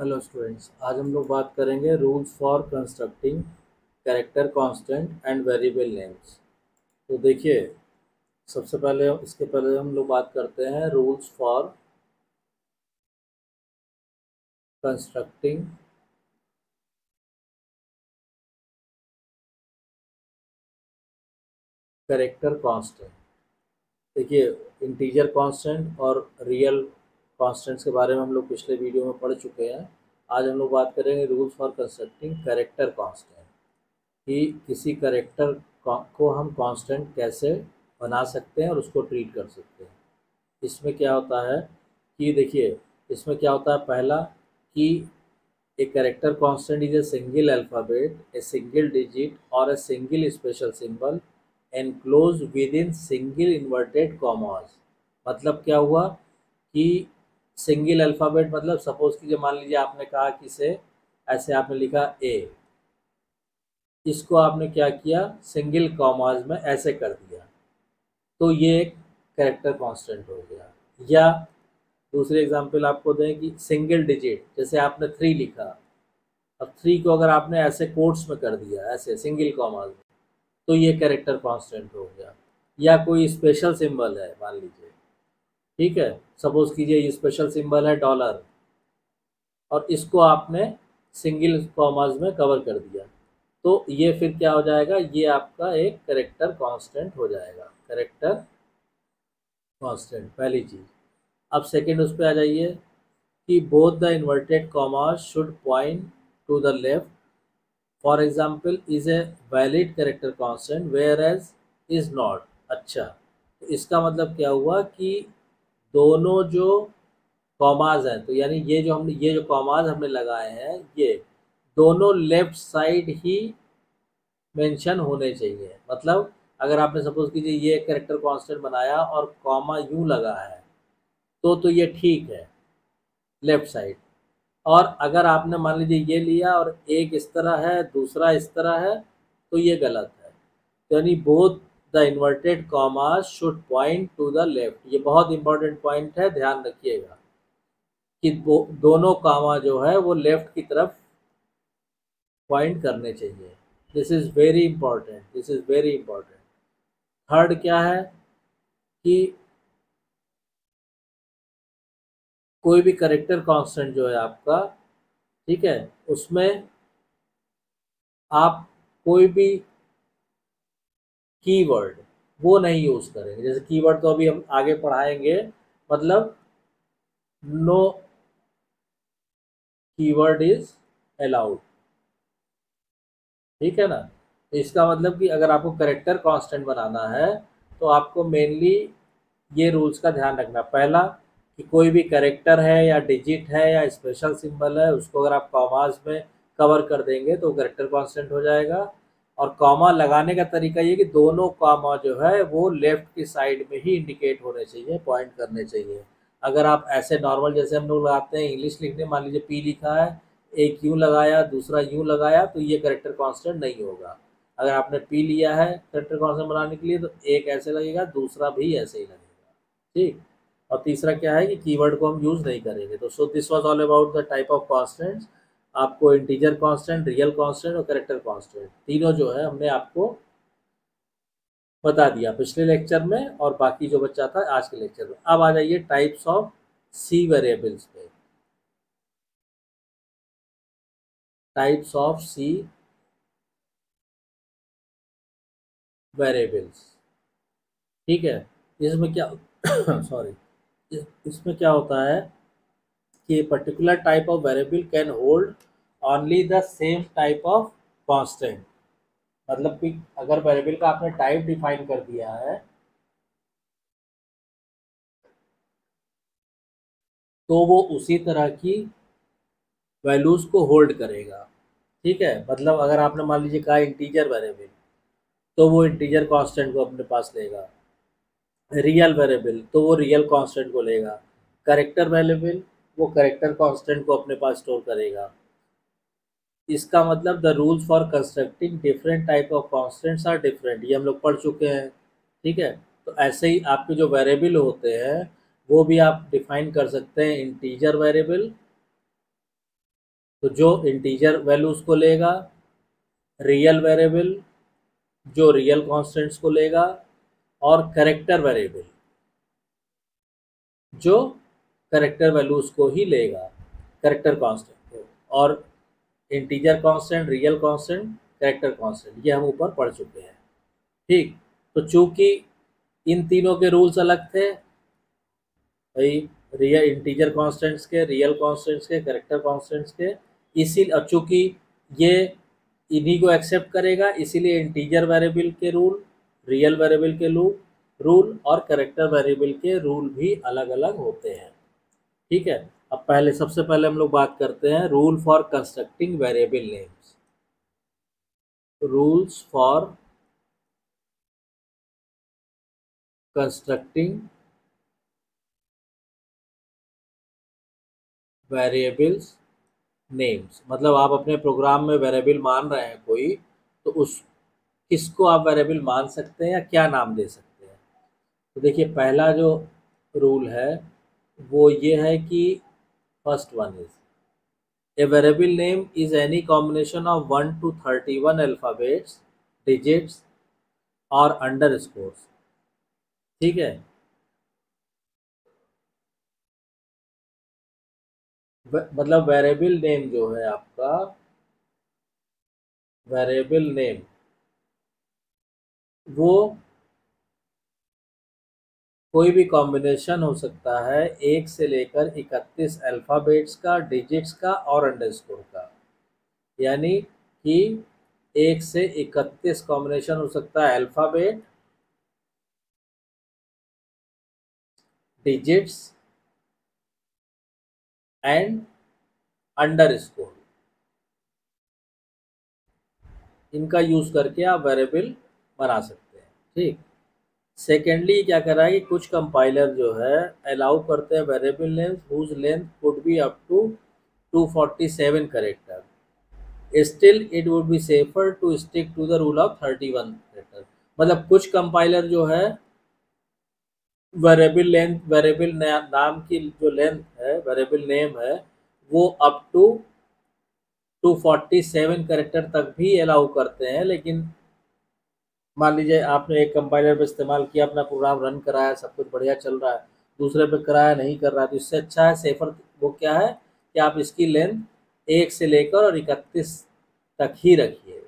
Hello students आज हम लोग बात करेंगे rules for constructing character constant and variable names तो देखिए, सबसे पहले, इसके पहले हम लोग बात करते हैं rules for constructing character constant देखिए इंटीजर कांस्टेंट और रियल कांस्टेंट्स के बारे में हम लोग पिछले वीडियो में पढ़ चुके हैं। आज हम लोग बात करेंगे rules for constructing character constant कि किसी करेक्टर को हम कॉन्स्टेंट कैसे बना सकते हैं और उसको ट्रीट कर सकते हैं। इसमें क्या होता है कि देखिए, इसमें क्या होता है? पहला कि a character constant is a single alphabet a single digit और a single special symbol enclose within single inverted commas मतलब क्या हुआ कि सिंगल अल्फ़ाबेट मतलब सपोज़ कीजिए मान लीजिए आपने कहा कि से ऐसे आपने लिखा ए इसको आपने क्या किया? सिंगल कॉमर्स में ऐसे कर दिया। तो ये एक करेक्टर कांस्टेंट हो गया। या दूसरे एग्जांपल आपको दें कि सिंगल डिजिट जैसे आपने थ्री लिखा। अब थ्री को अगर आपने ऐसे कोट्स में कर दिया, ऐसे सिंगल कॉमर्स में तो ये करेक्टर कांस्टेंट हो गया। या कोई स्पेशल सिंबल है, मान लीजिए। ठीक है? सपोज़ कीजिए ये स्पेशल सिंबल है डॉलर और इसको आपने सिंगल कॉमर्स में कवर कर दिया। तो ये फिर क्या हो जाएगा? ये आपका एक करेक्टर कांस्टेंट हो जाएगा। करेक्टर कांस्टेंट पहली चीज़। अब सेकेंड उस पर आ जाइए कि both the inverted commas should point to the left for example is a valid character constant whereas is not अच्छा तो इसका मतलब क्या हुआ कि दोनों जो कॉमाज हैं तो यानी ये जो हमने, ये जो कॉमाज हमने लगाए हैं, ये दोनों लेफ़्ट साइड ही मेंशन होने चाहिए। मतलब अगर आपने सपोज़ कीजिए ये करेक्टर कांस्टेंट बनाया और कॉमा यूँ लगा है तो तो ये ठीक है लेफ़्ट साइड और अगर आपने मान लीजिए ये लिया और एक इस तरह है, दूसरा इस तरह है तो ये गलत है। तो यानी both the inverted comma should point to the left. ये बहुत इंपॉर्टेंट पॉइंट है, ध्यान रखिएगा कि दोनों कामा जो है, वो लेफ़्ट की तरफ़ पॉइंट करने चाहिए। This is very important this is very important third क्या है? कि कोई भी करेक्टर कांस्टेंट जो है आपका, ठीक है, उसमें आप कोई भी कीवर्ड, वो नहीं यूज़ करेंगे। जैसे कीवर्ड तो अभी हम आगे पढ़ाएँगे मतलब नो कीवर्ड इज़ अलाउड ठीक है ना? तो इसका मतलब कि अगर आपको करेक्टर कांस्टेंट बनाना है तो आपको मेनली ये रूल्स का ध्यान रखना। पहला, कि कोई भी करेक्टर है या डिजिट है या स्पेशल सिंबल है, उसको अगर आप कॉमास में कवर कर देंगे तो करेक्टर कांस्टेंट हो जाएगा। और कॉमा लगाने का तरीका ये कि दोनों कॉमा जो है वो लेफ़्ट की साइड में ही इंडिकेट होने चाहिए पॉइंट करने चाहिए। अगर आप ऐसे नॉर्मल जैसे हम लोग लगाते हैं इंग्लिश लिखने, मान लीजिए पी लिखा है एक यूँ लगाया, दूसरा यूँ लगाया तो ये करेक्टर कांस्टेंट नहीं होगा। अगर आपने पी लिया है करेक्टर कांस्टेंट बनाने के लिए तो एक ऐसे लगेगा, दूसरा भी ऐसे ही लगेगा। ठीक? और तीसरा क्या है कि कीवर्ड को हम यूज़ नहीं करेंगे। तो so this was all about the type of constants आपको इंटीजर कांस्टेंट रियल कांस्टेंट और करेक्टर कांस्टेंट तीनों जो है हमने आपको बता दिया पिछले लेक्चर में और बाकी जो बच्चा था आज के लेक्चर में। अब आ जाइए टाइप्स ऑफ़ सी वेरिएबल्स पे। टाइप्स ऑफ़ सी वेरिएबल्स ठीक है? इसमें क्या सॉरी इसमें क्या होता है कि particular type of variable can hold only the same type of constant मतलब कि अगर वेरिएबल का आपने टाइप डिफाइन कर दिया है तो वो उसी तरह की वैल्यूज़ को होल्ड करेगा। ठीक है? मतलब अगर आपने मान लीजिए कहा इंटीजर वेरिएबल तो वो इंटीजर कांस्टेंट को अपने पास लेगा। रियल वेरिएबल तो वो रियल कांस्टेंट को लेगा। करेक्टर वेरिएबल वो करेक्टर कांस्टेंट को अपने पास स्टोर करेगा। इसका मतलब the rules for constructing different type of constants are different ये हम लोग पढ़ चुके हैं, ठीक है? तो ऐसे ही आपके जो वेरिएबल होते हैं, वो भी आप डिफाइन कर सकते हैं इंटीजर वेरिएबल तो जो इंटीजर वैल्यूज़ को लेगा रियल वेरिएबल जो रियल कॉन्स्टेंट्स को लेगा, और करेक्टर वेरिएबल जो करेक्टर वैल्यूज़ को ही लेगा करेक्टर कॉन्स्टेंट को। और integer constant real constant character constant ये हम ऊपर पढ़ चुके हैं। ठीक तो चूँकि इन तीनों के रूल्स अलग थे, भाई रियल इंटीजर कांस्टेंट्स के रियल कांस्टेंट्स के करेक्टर कांस्टेंट्स के, इसी चूँकि ये इन्हीं को एक्सेप्ट करेगा, इसीलिए इंटीजर वेरिएबल के रूल रियल वेरिएबल के रूल रूल और करेक्टर वेरिएबल के रूल भी अलग अलग होते हैं। ठीक है? अब पहले, सबसे पहले हम लोग बात करते हैं rule for constructing variable names rules for constructing variables names मतलब आप अपने प्रोग्राम में वेरिएबल मान रहे हैं कोई तो उस, किसको आप वेरिएबल मान सकते हैं या क्या नाम दे सकते हैं? तो देखिए, पहला जो रूल है वो ये है कि first one is a variable name is any combination of one to thirty one alphabets digits और अंडर स्कोर्स ठीक है? मतलब वेरिएबल नेम जो है आपका वेरिएबल नेम वो कोई भी कॉम्बिनेशन हो सकता है, एक से लेकर इकतीस अल्फ़ाबेट्स का डिजिट्स का और अंडरस्कोर का। यानी कि एक से इकतीस कॉम्बिनेशन हो सकता है alphabet digits and underscore इनका यूज़ करके आप वेरिएबल बना सकते हैं, ठीक? सेकेंडली क्या कर रहा है कि कुछ कंपाइलर जो है अलाउ करते हैं variable names whose length could be up to 247 character still it would be safer to stick to the rule of 31 character मतलब कुछ कंपाइलर जो है वेरिएबल लेंथ वेरिएबल नाम की जो लेंथ है वेरिएबल नेम है, वो अप टू 247 करेक्टर तक भी अलाउ करते हैं, लेकिन मान लीजिए आपने एक कंपाइलर पर इस्तेमाल किया, अपना प्रोग्राम रन कराया, सब कुछ बढ़िया चल रहा है, दूसरे पे कराया, नहीं कर रहा है तो इससे अच्छा है सेफर वो क्या है कि आप इसकी लेंथ एक से लेकर और इकतीस तक ही रखिए।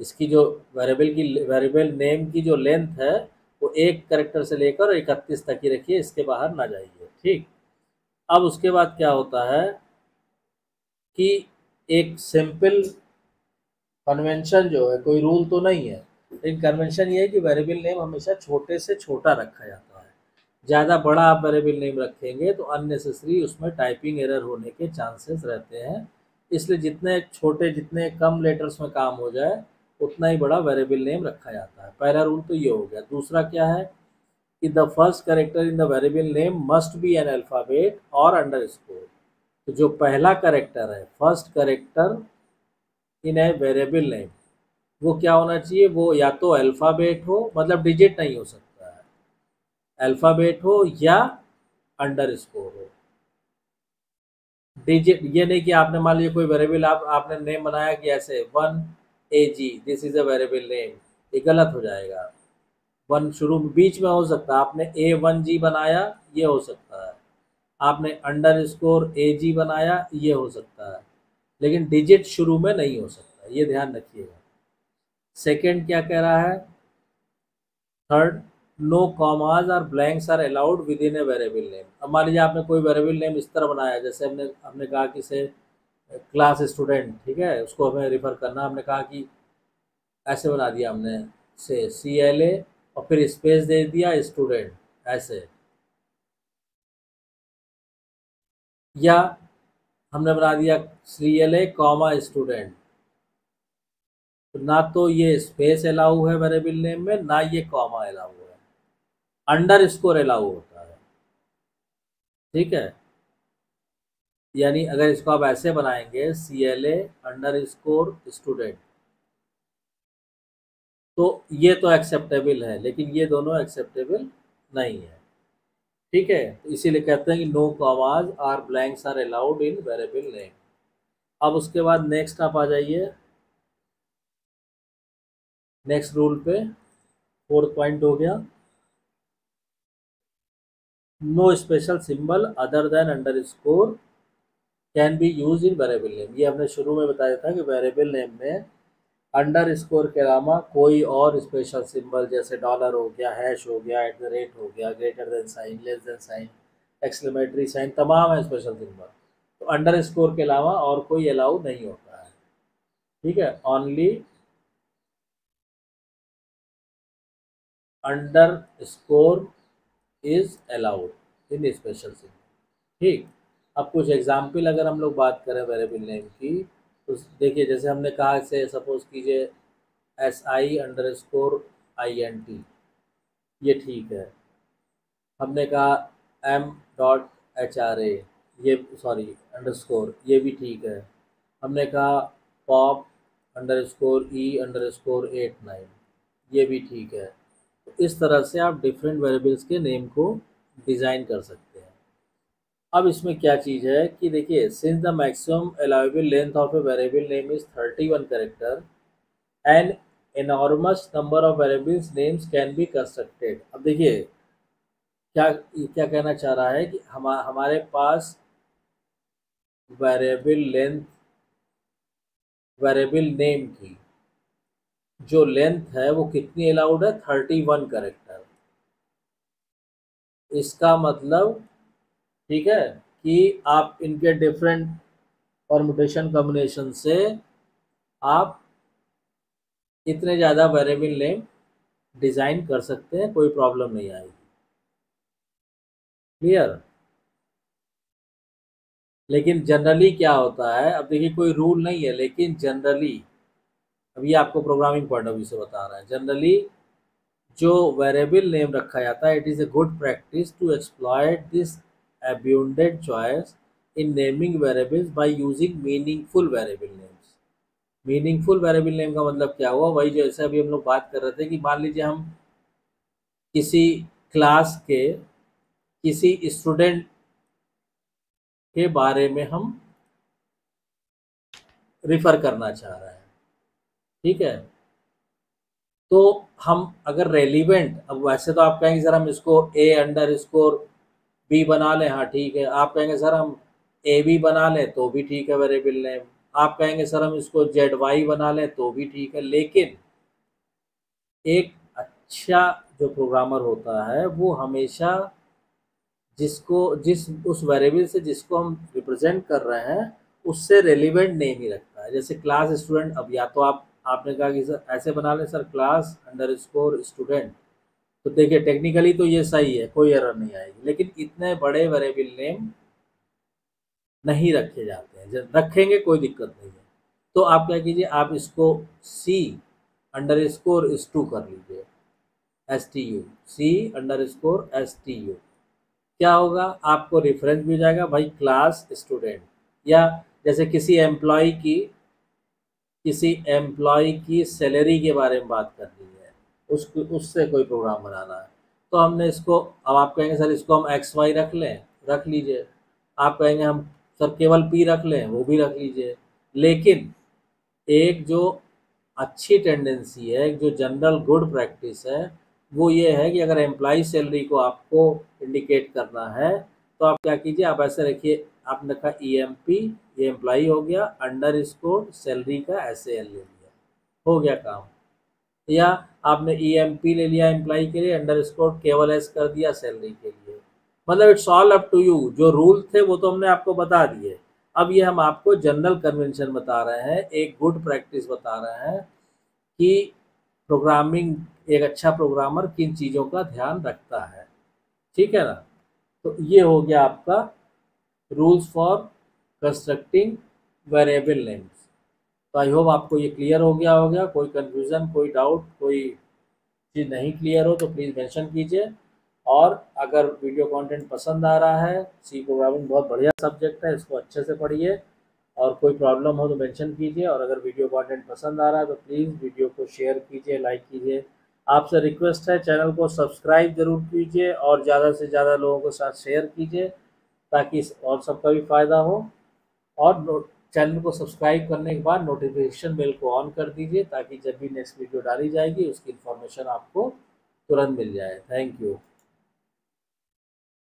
इसकी जो वेरिएबल की वेरिएबल नेम की जो लेंथ है, वो एक करेक्टर से लेकर और इकतीस तक ही रखिए, इसके बाहर ना जाइए, ठीक। अब उसके बाद क्या होता है कि एक सिंपल कन्वेंशन जो है, कोई रूल तो नहीं है, लेकिन कन्वेंशन ये है कि वेरिएबल नेम हमेशा छोटे से छोटा रखा जाता है। ज़्यादा बड़ा आप वेरिएबल नेम रखेंगे तो अननेसेसरी उसमें टाइपिंग एरर होने के चांसेस रहते हैं। इसलिए जितने छोटे, जितने कम लेटर्स में काम हो जाए, उतना ही बड़ा वेरिएबल नेम रखा जाता है। पहला रूल तो ये हो गया। दूसरा क्या है कि the first character in the variable name must be an alphabet और अंडर तो जो पहला करेक्टर है first character in a variable name वो क्या होना चाहिए? वो या तो अल्फ़ाबेट हो मतलब डिजिट नहीं हो सकता है। अल्फ़ाबेट हो या अंडर स्कोर हो। डिजिट ये नहीं कि आपने मान लीजिए कोई वेरिएबल आप, आपने नेम बनाया कि ऐसे one A G this is a variable name ये गलत हो जाएगा। वन शुरू, बीच में हो सकता है। आपने ए वन जी बनाया, ये हो सकता है। आपने अंडर स्कोर ए जी बनाया, ये हो सकता है। लेकिन डिजिट शुरू में नहीं हो सकता, ये ध्यान रखिएगा। सेकेंड क्या कह रहा है? थर्ड नो कॉमाज और blanks are allowed within a variable name अब मान लीजिए आपने कोई वेरेबल नेम इस तरह बनाया, जैसे हमने हमने कहा कि से क्लास स्टूडेंट ठीक है? उसको हमें रिफ़र करना, हमने कहा कि ऐसे बना दिया हमने, से सी एल ए और फिर स्पेस दे दिया स्टूडेंट ऐसे। या हमने बना दिया C L A, comma student. तो ना तो ये स्पेस अलाउ है वेरिएबल नेम में, ना ये कॉमा अलाउ है। अंडर स्कोर अलाउ होता है। ठीक है? यानी अगर इसको आप ऐसे बनाएँगे C L A underscore student तो ये तो एक्सेप्टेबल है, लेकिन ये दोनों एक्सेप्टेबल नहीं है। ठीक है? तो इसीलिए कहते हैं कि no commas are blanks are allowed in variable name अब उसके बाद नेक्स्ट आप आ जाइए। नेक्स्ट रूल पे फोर्थ पॉइंट हो गया। No special symbol other than underscore can be use in variable name ये हमने शुरू में बताया था कि वेरिएबल नेम में अंडर स्कोर के अलावा कोई और स्पेशल सिंबल जैसे डॉलर हो गया हैश हो गया एट द रेट हो गया greater than sign less than sign exclamatory sign तमाम है स्पेशल सिंबल तो अंडर स्कोर के अलावा और कोई अलाउ नहीं होता है। ठीक है? Only underscore is allowed in special symbol ठीक? अब कुछ एग्ज़ाम्पल अगर हम लोग बात करें वेरिएबल नेम की तो देखिए, जैसे हमने कहा, इसे सपोज़ कीजिए S I underscore I N T ये ठीक है। हमने कहा M dot H R A ये सॉरी अंडर स्कोर ये भी ठीक है। हमने कहा pop underscore E underscore eight nine ये भी ठीक है। तो इस तरह से आप डिफरेंट वेरिएबल्स के नेम को डिज़ाइन कर सकते हैं। अब इसमें क्या चीज़ है कि देखिए since the maximum allowable length of a variable name is thirty one character and enormous number of variables names can be constructed अब देखिए, क्या क्या कहना चाह रहा है कि हम, हमारे पास वेरिएबल लेंथ वेरिएबल नेम की जो लेंथ है, वो कितनी अलाउड है? थर्टी वन करेक्टर इसका मतलब ठीक है, कि आप इनके डिफरेंट परमुटेशन कॉम्बिनेशन से आप इतने ज़्यादा वेरिएबल नेम डिज़ाइन कर सकते हैं, कोई प्रॉब्लम नहीं आएगी। क्लियर लेकिन जनरली क्या होता है, अब देखिए कोई रूल नहीं है, लेकिन जनरली अभी आपको प्रोग्रामिंग पॉइंट ऑफ़ व्यू से बता रहा है जनरली जो वेरिएबल नेम रखा जाता है it is a good practice to exploit this abundant choice in naming variables by using meaningful variable names. Meaningful variable name का मतलब क्या हुआ? वही जैसे अभी हम लोग बात कर रहे थे कि मान लीजिए हम किसी क्लास के किसी स्टूडेंट के बारे में हम रिफ़र करना चाह रहे हैं। ठीक है? तो हम अगर रेलिवेंट अब वैसे तो आप कहेंगे, सर, हम इसको ए अंडर स्कोर बी बना लें हाँ ठीक है। आप कहेंगे, सर, हम ए बी बना लें तो भी ठीक है वेरिएबल नेम। आप कहेंगे, सर, हम इसको जेड वाई बना लें तो भी ठीक है। लेकिन एक अच्छा जो प्रोग्रामर होता है, वो हमेशा जिसको, जिस, उस वेरिएबल से जिसको हम रिप्रेजेंट कर रहे हैं, उससे रेलिवेंट नेम ही रखता है। जैसे क्लास स्टूडेंट अब या तो आप, आपने कहा कि, सर, ऐसे बना लें, sir class underscore student तो देखिए टेक्निकली तो ये सही है, कोई एरर नहीं आएगी, लेकिन इतने बड़े वेरिएबल नेम नहीं रखे जाते हैं, जब रखेंगे कोई दिक्कत नहीं है। तो आप क्या कीजिए, आप इसको C underscore S two कर लीजिए S T U C underscore S T U क्या होगा, आपको रेफरेंस मिल जाएगा, भाई क्लास स्टूडेंट या जैसे किसी एम्प्लॉय की, किसी एम्प्लॉय की सैलरी के बारे में बात कर लीजिए उस, उससे कोई प्रोग्राम बनाना है। तो हमने इसको, अब आप कहेंगे, सर, इसको हम एक्स वाई रख लें, रख लीजिए। आप कहेंगे, हम, सर, केवल पी रख लें, वो भी रख लीजिए। लेकिन एक जो अच्छी टेंडेंसी है जो जनरल गुड प्रैक्टिस है, वो ये है कि अगर एम्प्लॉय सैलरी को आपको इंडिकेट करना है तो आप क्या कीजिए, आप ऐसे रखिए, आपने कहा ई एम पी ये एम्प्लॉय हो गया अंडर स्कोर सैलरी का एस एल ले लिया हो गया काम। या आपने ई एम पी ले लिया एम्प्लाई के लिए अंडर स्कोर केवल एस कर दिया सैलरी के लिए। मतलब it's all up to you जो रूल थे वो तो हमने आपको बता दिए। अब ये हम आपको जनरल कन्वेंशन बता रहे हैं, एक गुड प्रैक्टिस बता रहे हैं कि प्रोग्रामिंग एक अच्छा प्रोग्रामर किन चीज़ों का ध्यान रखता है। ठीक है ना? तो ये हो गया आपका rules for constructing variable names तो आई होप आपको ये क्लियर हो गया हो गया कोई कन्फ्यूज़न कोई डाउट कोई चीज़ नहीं क्लियर हो तो प्लीज़ मेंशन कीजिए। और अगर वीडियो कंटेंट पसंद आ रहा है सी प्रोग्रामिंग बहुत बढ़िया सब्जेक्ट है, इसको अच्छे से पढ़िए। और कोई प्रॉब्लम हो तो मेंशन कीजिए। और अगर वीडियो कंटेंट पसंद आ रहा है तो प्लीज़ वीडियो को शेयर कीजिए लाइक कीजिए। आपसे रिक्वेस्ट है चैनल को सब्सक्राइब ज़रूर कीजिए और ज़्यादा से ज़्यादा लोगों के साथ शेयर कीजिए ताकि और सबका भी फ़ायदा हो। और चैनल को सब्सक्राइब करने के बाद नोटिफिकेशन बेल को ऑन कर दीजिए ताकि जब भी नेक्स्ट वीडियो डाली जाएगी, उसकी इन्फॉर्मेशन आपको तुरंत मिल जाए। Thank you